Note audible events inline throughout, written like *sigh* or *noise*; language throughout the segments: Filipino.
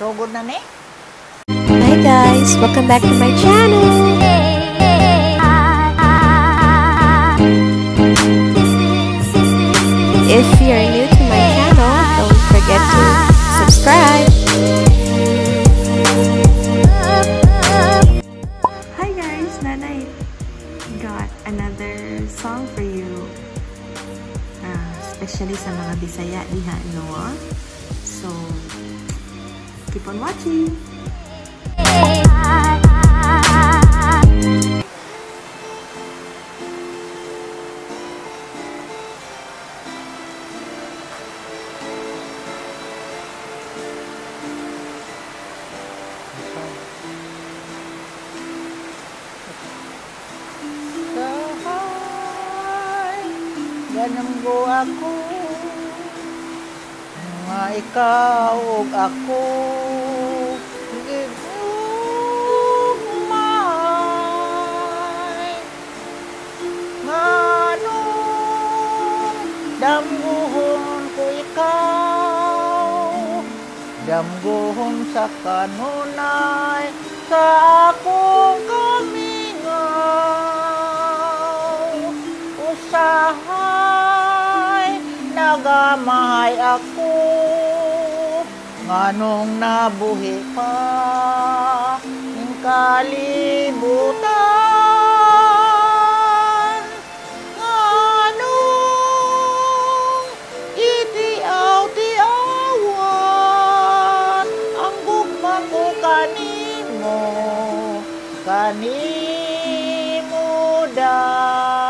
So good na ni? Hi guys, welcome back to my channel. If you're new to my channel, don't forget to subscribe. Hi guys, Nanay got another song for you. Especially sa mga Bisaya diha, no? So, keep on watching. Ganang go ako. Nga ikaw o ako. Gigugmay. Damguhon ko ikaw. Damguhon sa kanunay sa akong kanunay nagamahay ako. Nganong nabuhi pa ng kalibutan. Kanimo, kanimo da.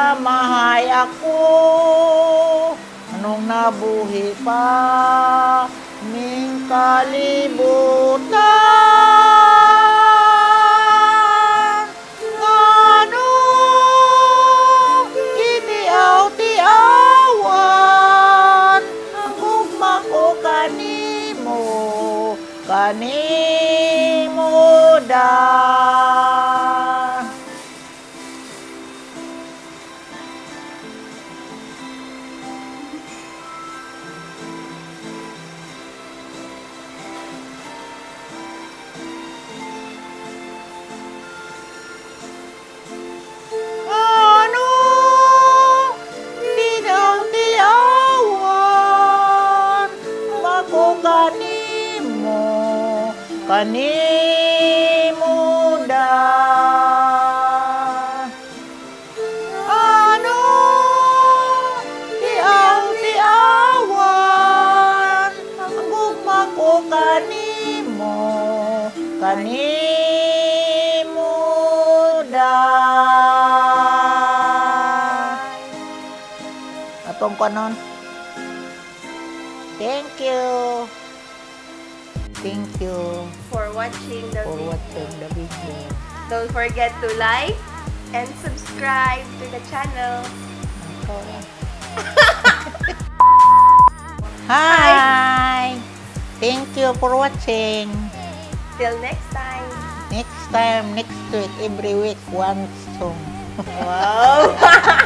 Magamahay ako, anong nabuhi pa, ning kalibutan. Nganong itiaw-tiawan ang gugma ko kanimo, kanimo da. petani muda anu tiang tiawan angguk maku kanimo kanimo atong kanon. Thank you. Thank you for watching the for video. watching the video. Don't forget to like and subscribe to the channel. *laughs* Hi! Thank you for watching. Till next time. Next time, next week, every week, one song. *laughs* Wow! *laughs*